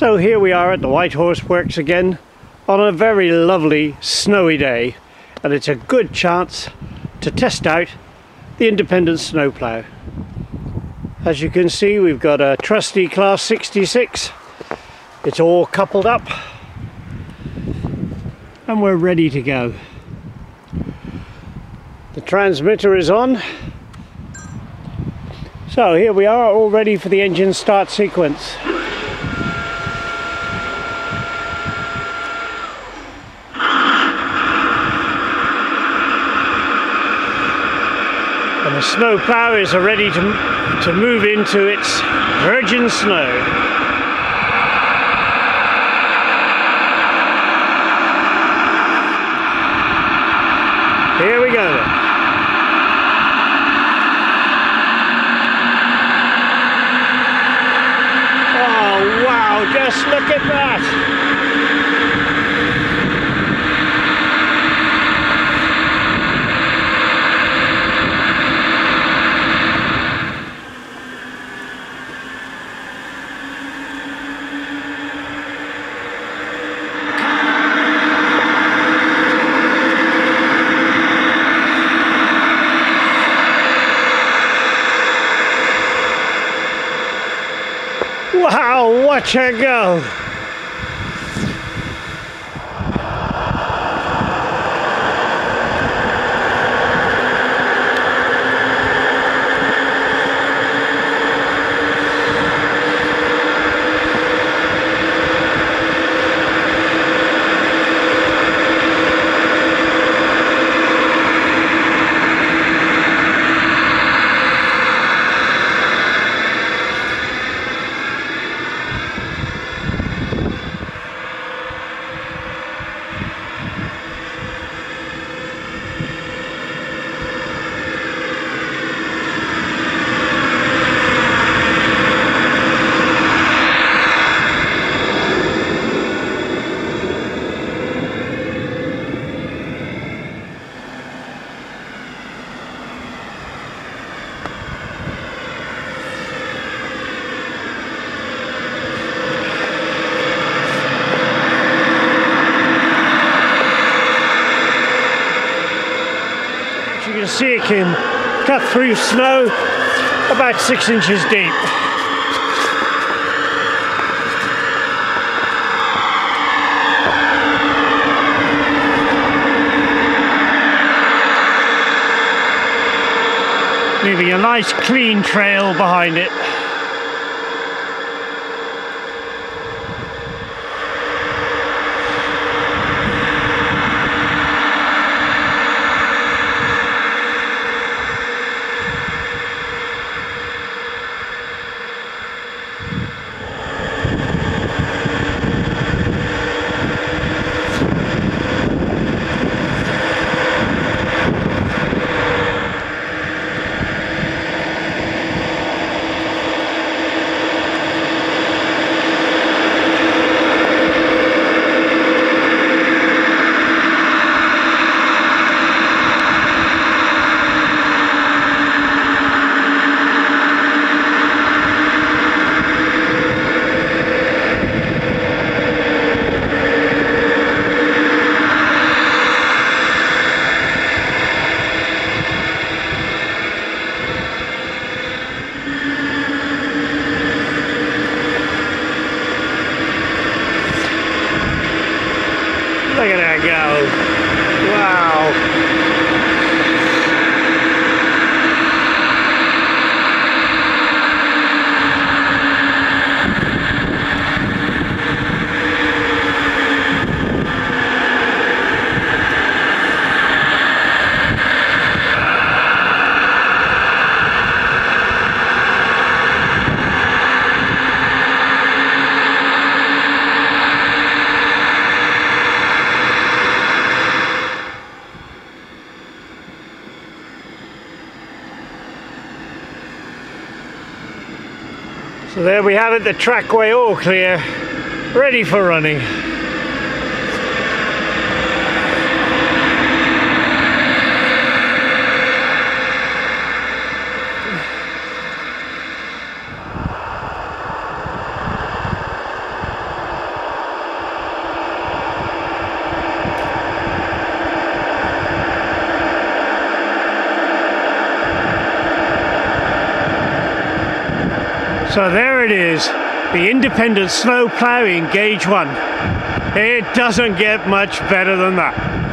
So here we are at the White Horse Works again on a very lovely snowy day and it's a good chance to test out the independent snowplow. As you can see we've got a trusty class 66 it's all coupled up and we're ready to go. The transmitter is on so here we are all ready for the engine start sequence. And the snow plough is ready to, to move into its virgin snow. Here we go. Oh wow, just look at that! Wow, watch her go. Can cut through snow about six inches deep. Leaving a nice clean trail behind it. Look at that go. Wow. So there we have it, the trackway all clear, ready for running. So there it is, the independent snow ploughing gauge one. It doesn't get much better than that.